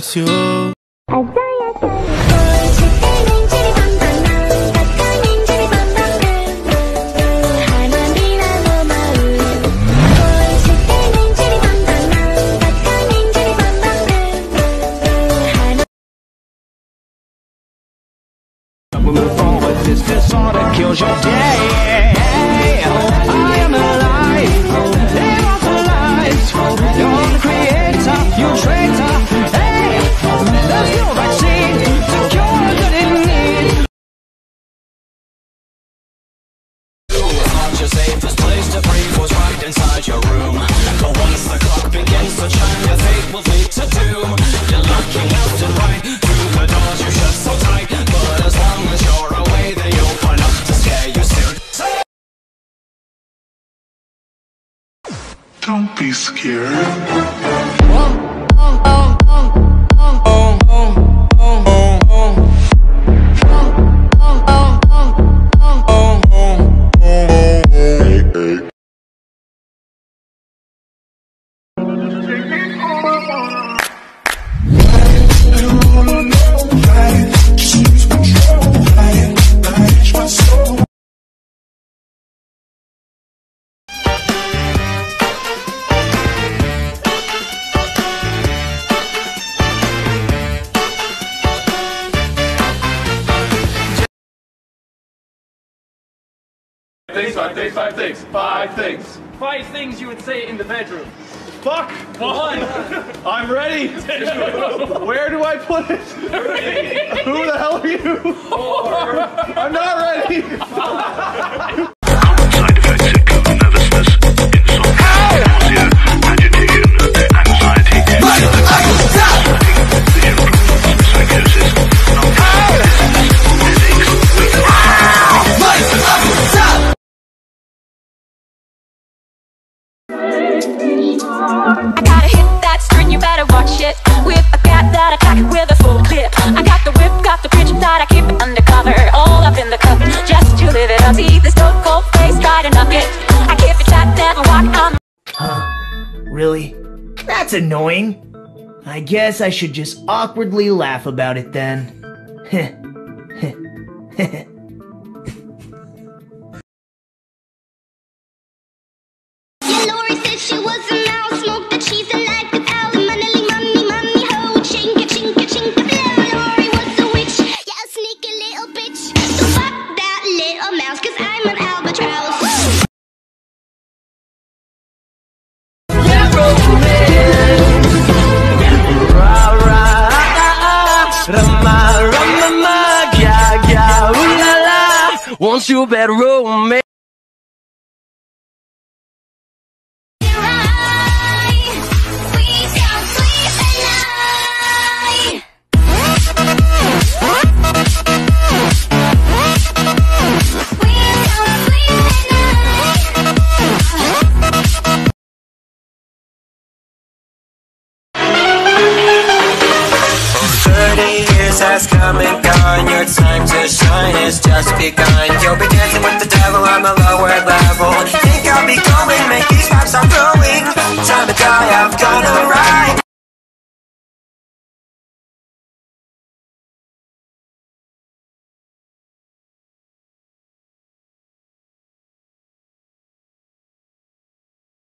You. Move forward, this kills your day. I am alive, immortalized. You're the creator, you traitor. Your safest place to breathe was right inside your room. But once the clock begins to chime, your fate will lead to doom. You're looking left and right through the doors you shut so tight. But as long as you're away, they open up to scare you soon. Don't be scared. Things, five things, five things, five things. Five things you would say in the bedroom. Fuck! One. I'm ready! Where do I put it? Who the hell are you? I'm not ready! Gotta hit that string, you better watch it. With a cat that attack it with a full clip. I got the whip, got the bitch that I keep it undercover. All up in the cup, just to live it up. See this stone cold face, try to knock it. I keep it chat, never walk on. Really? That's annoying. I guess I should just awkwardly laugh about it then. Yeah, you better roll me? Has come and gone. Your time to shine has just begun. You'll be dancing with the devil on the lower level. Think I'll be going, make these raps start growing.